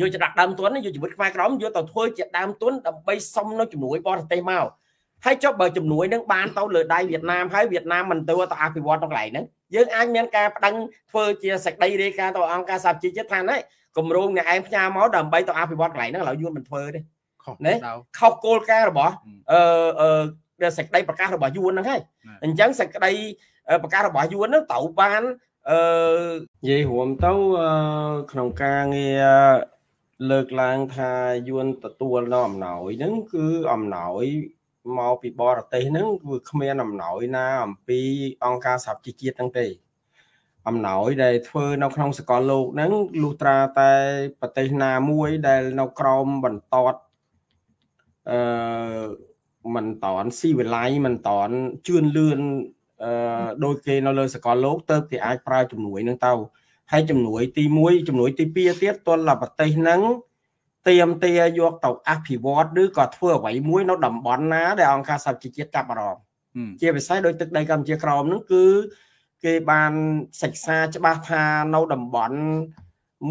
យកជាដាក់ដើមទុនយកជីវិតខ្មែរក្រមយកទៅធ្វើជាដើមទុនដើម្បីសុំនៅជំនួយបរទេសមកហើយចុះបើជំនួយនឹងបានទៅលើដៃវៀតណាមហើយវៀតណាមមិនទៅទៅអភិវឌ្ឍនៅកន្លែងហ្នឹងយើងអាចមានការប្តឹងធ្វើជាសេចក្តីរាយការណ៍ទៅអង្គការសហជីវជាតិថាណែគម្រោងអ្នកឯងផ្ញើមកដើម្បីទៅអភិវឌ្ឍកន្លែងហ្នឹងឥឡូវយួនមិនធ្វើទេណាខុសគោលការណ៍របស់អឺអឺសេចក្តីប្រកាសរបស់យួនហ្នឹងហើយអញ្ចឹងសេចក្តីប្រកាសរបស់យួនហ្នឹងត្រូវបានអឺនិយាយរួមទៅក្នុងការងារ លើកឡើងថាយួនទទួលនៅអំណោយហ្នឹងគឺអំណោយមកពីបរទេសហ្នឹងគឺគ្មានអំណោយណាអំពីអង្គការសហជីវជាតិហ្នឹងទេអំណោយដែលធ្វើនៅក្នុងសកលលោកហ្នឹងលុះត្រាតែប្រទេសណាមួយដែលនៅក្រោមបន្តអឺមិនតន់ស៊ីវិល័យមិនតន់ជឿនលឿនអឺដោយគេនៅលើសកលលោកទៅគេអាចប្រើជំនួយនឹងទៅ ហើយជំនួយទី1ជំនួយទី2ទៀតទល់តែប្រទេសហ្នឹងទៀមទាយកទៅអភិវឌ្ឍឬក៏ធ្វើអ្វីមួយនៅតំបន់ណាដែលអង្គការសហជីវជាតិចាប់អារម្មណ៍ជាពិសេសដោយទឹកដីកម្ពុជាក្រោមហ្នឹងគឺគេបានសិក្សាច្បាស់ថានៅតំបន់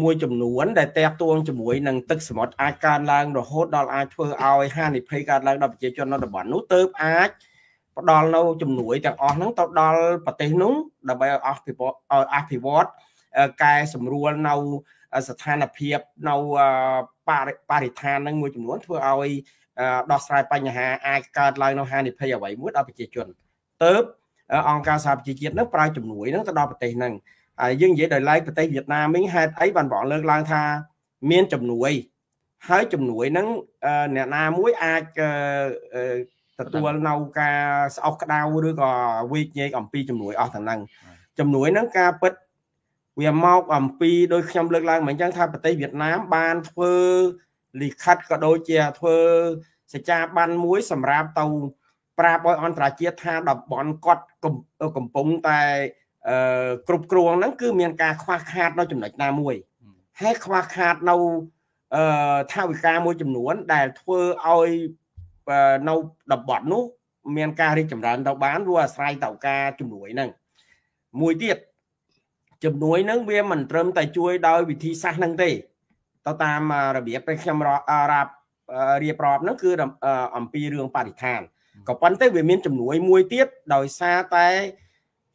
មួយចំនួន ដែលតេតួងជាមួយនឹងទឹកសមុទ្រអាចកើនឡើងរហូតដល់អាចធ្វើឲ្យហានិភ័យកើតឡើងដល់ប្រជាជននៅតំបន់នោះទៅអាចផ្ដល់នៅជំនួយទាំងអស់ហ្នឹងទៅដល់ប្រទេសនោះដើម្បីឲ្យអភិវឌ្ឍឲ្យអភិវឌ្ឍ កែសម្រួលនៅស្ថានភាពនៅបរិស្ថានហ្នឹងមួយចំនួនធ្វើឲ្យដោះស្រាយបញ្ហាអាចកើតឡើងនៅហានិភ័យអ្វីមួយដល់ប្រជាជនទៅអង្គការសហប្រជាជាតិនឹងប្រើជំនួយនឹងទៅដល់ប្រទេសហ្នឹងហើយយើងនិយាយដោយឡែកប្រទេសវៀតណាមវិញហេតុអីបានបងលើកឡើងថាមានជំនួយហើយជំនួយហ្នឹងអ្នកណាមួយអាចទទួលនៅការស្អុះក្តៅឬក៏វិជ្ជញែកអំពីជំនួយអស់ទាំងហ្នឹងជំនួយហ្នឹងការពិត វាមកអំពីដោយខ្ញុំលើកឡើងមកអញ្ចឹងថាប្រទេសវៀតណាមបានធ្វើលិខិតក៏ដូចជាធ្វើសេចក្ដីបានមួយសម្រាប់ទៅប្រាប់ឲ្យអន្តរជាតិថាតំបន់គាត់កំពុងតែគ្រប់គ្រងហ្នឹងគឺមានការខ្វះខាតនៅចំណុចណាមួយហើយខ្វះខាតនៅអឺថាវិការមួយចំនួន ដែលធ្វើឲ្យនៅតំបន់នោះ មានការរីកចម្រើនទៅបានព្រោះអាស្រ័យទៅការជំនួយហ្នឹងមួយទៀត ជំនួយហ្នឹងវាមិនត្រឹមតែជួយដោយវិធីសាស្ត្រហ្នឹងទេទៅតាមរបៀបដែលខ្ញុំរាប់រៀបរាប់ហ្នឹងគឺអំពីរឿងបរិស្ថានក៏ប៉ុន្តែវាមានជំនួយមួយទៀតដោយសារតែ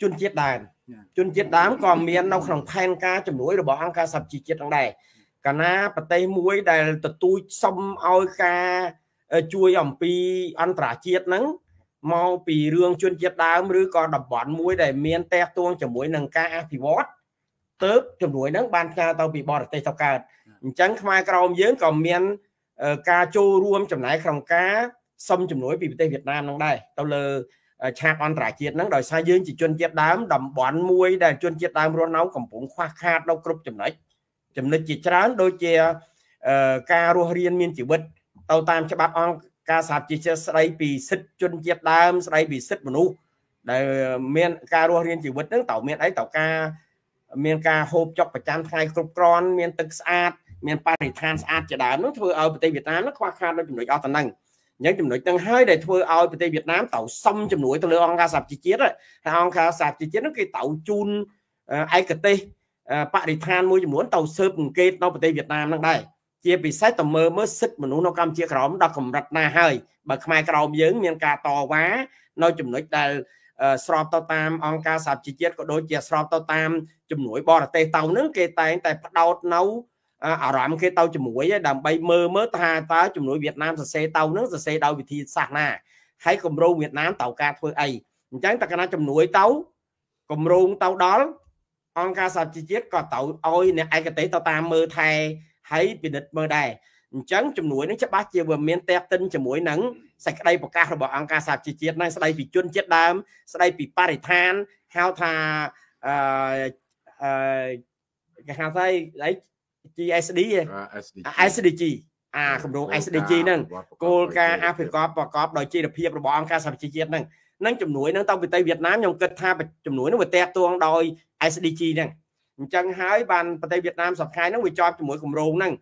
ជនជាតិដើមជនជាតិដើមក៏មាននៅក្នុងផែនការជំនួយរបស់អង្គការសហជីវជាតិផងដែរកាលណាប្រទេសមួយដែលទទូចសុំឲ្យការជួយអំពីអន្តរជាតិហ្នឹង មកពីរឿងជនជាតិដើមឬក៏តំបន់មួយដែលមានតេះទួងជាមួយនឹងការអភិវឌ្ឍទៅជំនួយហ្នឹងបានផ្ញើទៅពីបរទេសទៅកើតអញ្ចឹងខ្មែរក្រមយើងក៏មានការចូលរួមចំណែកក្នុងការសុំជំនួយពីប្រទេសវៀតណាមហ្នឹងដែរទៅលើឆាកអន្តរជាតិហ្នឹងដោយសារយើងជាជនជាតិដើមតំបន់មួយដែលជនជាតិដើមរស់នៅកំពុងខ្វះខាតនៅគ្រប់ចំណុចចំណុចជាច្រើនដូចជាការរស់រានមានជីវិតទៅតាមច្បាប់អង្គ ការសហជីវជាតិស្ដីពីសិទ្ធិជនជាតិដើមស្ដីពីសិទ្ធិមនុស្សដែលមានការរស់រានជីវិតហ្នឹងតើមានអីតើការមានការហូបចុកប្រចាំថ្ងៃគ្រប់គ្រាន់មានទឹកស្អាតមានបរិស្ថានស្អាតជាដើមនោះធ្វើឲ្យប្រទេសវៀតណាមនោះខ្វះខាតនៅចំណុចអស់ទៅហ្នឹងអញ្ចឹងចំណុចហ្នឹងហើយដែលធ្វើឲ្យប្រទេសវៀតណាមត្រូវសុំជំនួយទៅលើអង្គការសហជីវជាតិហើយអង្គការសហជីវជាតិនោះគេត្រូវជូនឯកទេសបរិស្ថានមួយចំនួនទៅស៊ើបអង្កេតនៅប្រទេសវៀតណាមហ្នឹងដែរ ជាពិសេសតមើមើសិទ្ធិមនុស្សនៅកម្ពុជាក្រមដល់កម្រិតណាហើយបើខ្មែរក្រមយើងមានការតវ៉ានៅចំណុចដែលស្របទៅតាមអង្គការសហជីវជាតិក៏ដូចជាស្របទៅតាមជំនួយបរទេសទៅនឹងគេតែងតែផ្ដោតនៅអារម្មណ៍គេទៅជាមួយដើម្បីមើលមើលថាតើជំនួយវៀតណាមសរសេរទៅនឹងសរសេរដោយវិធីសាស្ត្រណាហើយគម្រោងវៀតណាមត្រូវការធ្វើអីអញ្ចឹងតើកណាជំនួយទៅគម្រោងទៅដល់អង្គការសហជីវជាតិក៏ត្រូវឲ្យអ្នកឯកទេសទៅតាមមើលថែ ហើយពិនិត្យមើលដែរអញ្ចឹងជំនួយនឹងច្បាស់ជាវាមានតេតិនជាមួយនឹងសេចក្តីប្រកាសរបស់អង្គការសហជីវជាតិនឹងស្ដីពីជនជាតិដើម ស្ដីពីបរិស្ថានហៅថាអឺអឺគេហៅថាអី GSD SDG អាគម្រោង SDG ហ្នឹងគោលការណ៍អភិកបប្រកបដោយជីវភាពរបស់អង្គការសហជីវជាតិហ្នឹងនឹងជំនួយហ្នឹងទៅប្រទេសវៀតណាមខ្ញុំគិតថាជំនួយហ្នឹងវាតេតួងដោយ SDG ហ្នឹង អញ្ចឹងហើយបានប្រទេសវៀតណាមសប្តាហ៍ហ្នឹងវាជាប់ជាមួយគម្រោងហ្នឹង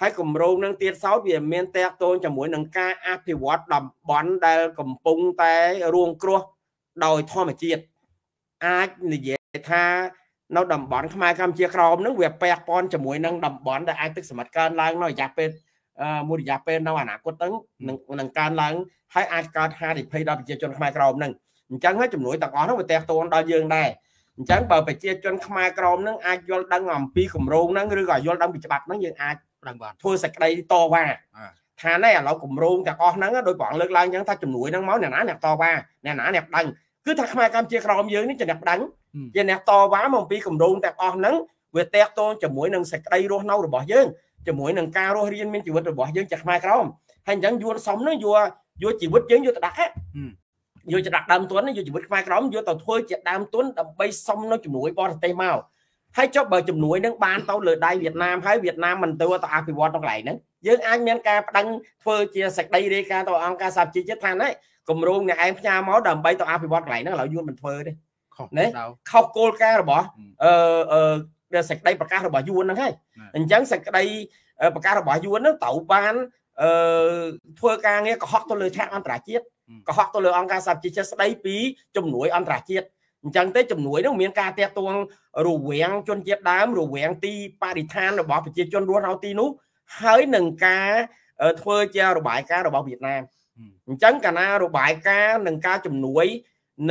ហើយគម្រោងនឹងទៀតសោតវាមានតេតូនជាមួយនឹងការអភិវឌ្ឍតំបន់ដែលកំពុងតែរួងគ្រោះដោយធម្មជាតិអាចនិយាយថានៅតំបន់ខ្មែរកម្ពុជាក្រោមហ្នឹងវាពាក់ព័ន្ធជាមួយនឹងតំបន់ដែលអាចទឹកសមុទ្រកើនឡើងនៅរយៈពេលមួយរយៈពេលនៅអនាគតហ្នឹងនឹងនឹងកើនឡើងហើយអាចកើតហានិភ័យដល់ប្រជាជនខ្មែរក្រមហ្នឹងអញ្ចឹងហើយជំនួយទាំងអស់ហ្នឹងវាតេតួនដល់យើងដែរ អញ្ចឹងបើប្រជាជនខ្មែរក្រមហ្នឹងអាចយល់ដឹងអំពីគម្រោងហ្នឹងឬក៏យល់ដឹងពីច្បាប់ហ្នឹងយើងអាចដឹងបានធ្វើសេចក្តីតវ៉ាថាណែឥឡូវគម្រោងទាំងអស់ហ្នឹងដោយព្រះអង្គលើកឡើងអញ្ចឹងថាជំនួយហ្នឹងមកអ្នកណាអ្នកតវ៉ាអ្នកណាអ្នកដឹងគឺថាខ្មែរកម្ពុជាក្រមយើងនេះជាអ្នកដឹងជាអ្នកតវ៉ាមកអំពីគម្រោងទាំងអស់ហ្នឹងវាតេតួនជាមួយនឹងសេចក្តីរស់នៅរបស់យើងជាមួយនឹងការរស់រៀនមានជីវិតរបស់យើងជាខ្មែរក្រមហើយអញ្ចឹងយួនសំនឹងយួរយកជីវិតយើងយកទៅដាក់ យកទៅដាក់ដើមទុនយកជីវិតខ្មែរក្រមយកទៅធ្វើជាដើមទុនដើម្បីសុំនៅជំនួយបរទេសមកហើយចុះបើជំនួយនឹងបានទៅលើដៃវៀតណាមហើយវៀតណាមមិនទៅទៅអភិវឌ្ឍនៅកន្លែងហ្នឹងយើងអាចមានការប្តឹងធ្វើជាសេចក្តីរាយការណ៍ទៅអង្គការសហជីវជាតិថាណែគម្រោងអ្នកឯងផ្ញើមកដើម្បីទៅអភិវឌ្ឍកន្លែងហ្នឹងឥឡូវយួនមិនធ្វើទេណាខុសគោលការណ៍របស់អឺអឺសេចក្តីប្រកាសរបស់យួនហ្នឹងហើយអញ្ចឹងសេចក្តីប្រកាសរបស់យួនហ្នឹងត្រូវបាន អឺធ្វើការងារកុហកទៅលើឆាកអន្តរជាតិកុហកទៅលើអង្គការសហជីវជាតិស្ដីពីជំនួយអន្តរជាតិអញ្ចឹងទេជំនួយនោះមានការតាក់ទងរវាងជនជាតិដើមរវាងទីបរិស្ថានរបស់ប្រជាជនរស់នៅទីនោះហើយនឹងការធ្វើជារបាយការណ៍របស់វៀតណាមអញ្ចឹងកាលណារបាយការណ៍នឹងការជំនួយ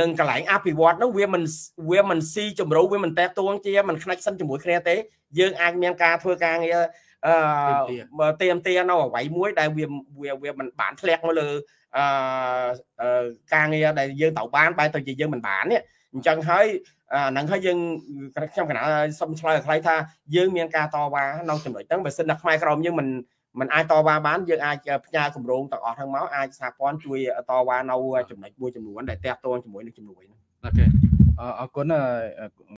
នឹងកន្លែងអភិវឌ្ឍនោះវាមិនវាមិនស៊ីជំរូវវាមិនតេតួងជាមិនខ្នាច់សិនជាមួយគ្នាទេយើងអាចមានការធ្វើការងារ អឺទៀមទានៅអ្វីមួយដែលវាវាវាមិនបានធ្លាក់មកលើអឺការងារដែលយើងត្រូវបានបែរទៅជាយើងមិនបាននេះអញ្ចឹងហើយអាហ្នឹងហើយយើងខ្ញុំកណាសុំឆ្លើយឲ្យខ្លីថាយើងមានការតវ៉ានៅចំណុចហ្នឹងបើសិនតែខ្មែរក្រមយើងមិនមិនអាចតវ៉ាបានយើងអាចផ្ញើគម្រោងទាំងអស់ហ្នឹងមកអាចសហព័ន្ធជួយតវ៉ានៅចំណុចមួយចំនួនដែលតាក់ទងជាមួយនឹងជំនួយហ្នឹងអូខេអរគុណ